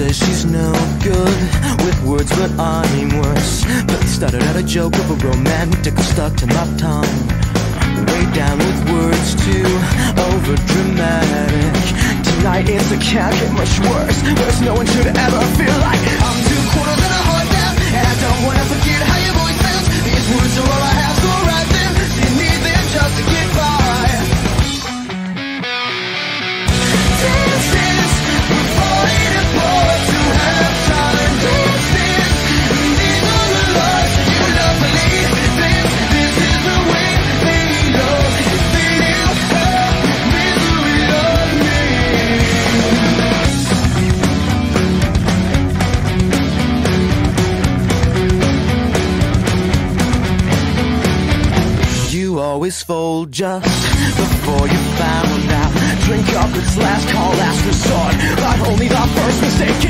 no good with words, but I'm worse. But started out a joke of a romantic stuck to my tongue. Way down with words too over dramatic. Tonight it's a can't get much worse. Worse, no one should ever feel like I'm two quarters and a heart and I don't wanna always fold just before you found out. Drink up, it's last call, last resort. But only the first mistake